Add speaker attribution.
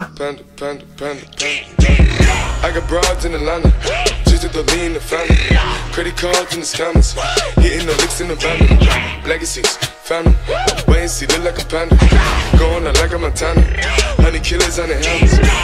Speaker 1: Panda, panda, panda, panda. I got broads in Atlanta, just at the lean the family. Credit cards in the scammers, hitting the licks in the van. Legacies, family, wait and see, look like a panda. Going out like a Montana, honey killers on the helmets.